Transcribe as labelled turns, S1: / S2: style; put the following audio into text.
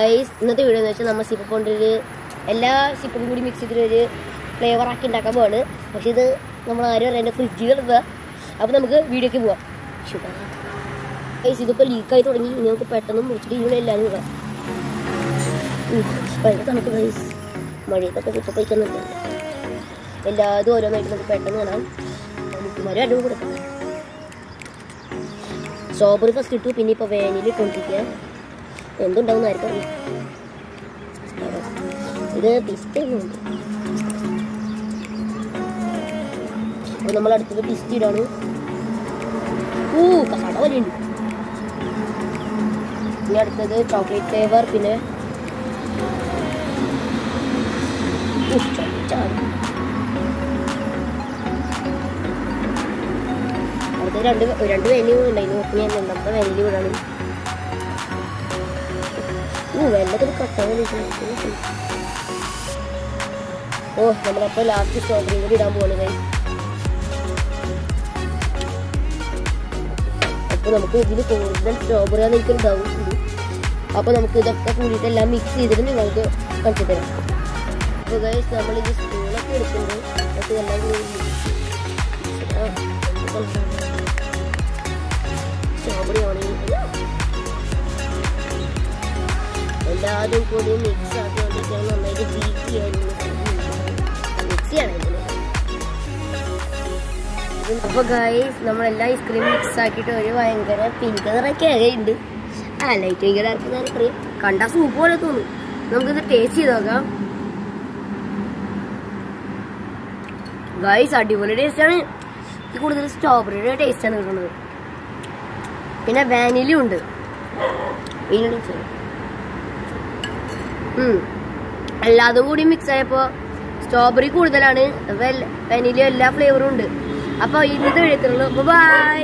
S1: ഇന്നത്തെ വീഡിയോ എന്ന് വെച്ചാൽ നമ്മൾ സിപ്പ് കൊണ്ടൊരു എല്ലാ സിപ്പും കൂടി മിക്സ് ചെയ്തിട്ടൊരു ഫ്ലേവർ ആക്കി ഉണ്ടാക്കാൻ പോവാണ്. പക്ഷെ ഇത് നമ്മൾ ആരും അറിയാൻ ഫ്രിഡ്ജിൽ ഇടുക. അപ്പോൾ നമുക്ക് വീഡിയോക്ക് പോവാം. ഗൈസ് ഇതിപ്പോൾ ലീക്കായി തുടങ്ങി. ഇനി നമുക്ക് പെട്ടെന്ന് മുറിച്ചിട്ട് ഇങ്ങനെ എല്ലാവരും ഉം, ഭയങ്കര തണുപ്പ് ഗൈസ് മഴയത്തൊക്കെ സിപ്പ് കഴിക്കുന്നുണ്ട് എല്ലാതും ഓരോന്നായിട്ട് നമുക്ക് പെട്ടെന്ന് കാണാം. മുട്ടുമാരും അടിവ് കൊടുക്കാം സ്ട്രോബെറി ഫസ്റ്റ് ഇട്ടു പിന്നെ ഇപ്പോൾ വേനലിൽ ഇട്ടുകൊണ്ടിരിക്കുക എന്തുണ്ടാവും ആർക്കും അറിയാം ഇത് പിസ്ത ഉണ്ട് അപ്പൊ നമ്മൾ അടുത്തത് പിസ്ത ഇടാണ് ഊ കസാട വലിയുണ്ട് ഇനി അടുത്തത് ചോക്ലേറ്റ് ഫ്ലേവർ പിന്നെ. അടുത്തത് രണ്ട് രണ്ട് വാല്യൂ ഉണ്ടായിരുന്നു. ഞാൻ രണ്ടാമത്തെ വേനലിൽ വിടാണ്. ഓ വെള്ളത്തിൽ കട്ടാൻ ഓ ലാസ്റ്റ് സ്ട്രോബെറി കൂടി ഇടാൻ guys. അപ്പൊ നമുക്ക് ഇതിൽ കൂടുതൽ സ്ട്രോബെറി ആണ് എനിക്കൊരു ഡൗട്ട് ഉണ്ട്. അപ്പൊ നമുക്ക് ഇതൊക്കെ കൂടിയിട്ട് എല്ലാം മിക്സ് ചെയ്തിട്ട് നിങ്ങൾക്ക് കാണിച്ചു തരാം. അപ്പോൾ ഇത് സ്പൂണൊക്കെ എടുക്കുന്നുണ്ട് അപ്പൊ ഇതെല്ലാം കൂടി എല്ലാതും കൂടി മിക്സ് ആക്കിക്കൊണ്ടിട്ട് ഞാൻ നന്നായിട്ട് ബീറ്റ് ചെയ്യാനുള്ള മിക്സ് ചെയ്യണം നമ്മളെല്ലാം ഐസ്ക്രീം മിക്സ് ആക്കിയിട്ട് ഒരു ഭയങ്കര പിങ്ക് കളറൊക്കെ ആകെയുണ്ട് ആ ലൈറ്റ് ഭയങ്കര അറിയാം കണ്ടാൽ സൂപ്പ് പോലെ തോന്നും. നമുക്കിത് ടേസ്റ്റ് ചെയ്ത് നോക്കാം. ഗൈസ് അടിപൊളി ടേസ്റ്റ് ആണ്. ഇത് കൂടുതൽ സ്ട്രോബെറിയുടെ ടേസ്റ്റ് ആണ് കിട്ടുന്നത്. പിന്നെ വാനിലും ഉണ്ട്. ഉം. എല്ലാതും കൂടി മിക്സ് ആയപ്പോ സ്ട്രോബെറി കൂടുതലാണ്. വെനില എല്ലാ ഫ്ലേവറും ഉണ്ട്. അപ്പൊ ഇന്നത്തെ എഴുത്തുള്ളൂ ബൈ